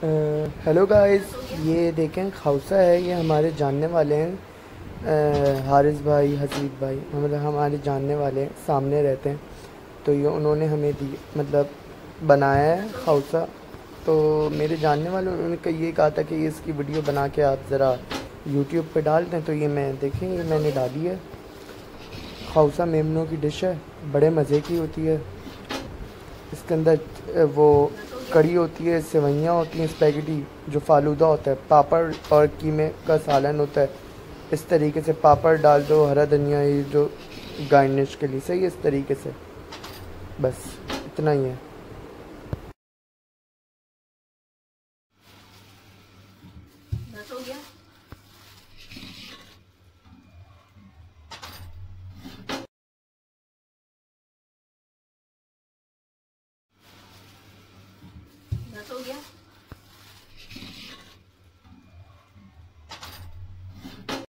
Hello guys ये देखें खौसा है, ये हमारे जानने वाले हैं। हारिस भाई हसीब भाई मतलब हमारे जानने वाले सामने रहते हैं। तो ये उन्होंने हमें दी मतलब बनाया है खौसा तो मेरे जानने वाले, उन्होंने ये कहा था कि इसकी वीडियो बना के आप ज़रा यूट्यूब पे डाल दें तो ये मैं देखें ये मैंने डाली है। खौसा मेमनों की डिश है, बड़े मज़े की होती है। इसके अंदर वो कड़ी होती है सेवैयाँ होती हैं स्पैगेटी जो फालूदा होता है, पापड़ और कीमे का सालन होता है। इस तरीके से पापड़ डाल दो हरा धनिया, ये जो गार्निश के लिए, सही है, इस तरीके से। बस, इतना ही है। हो गया। हो गया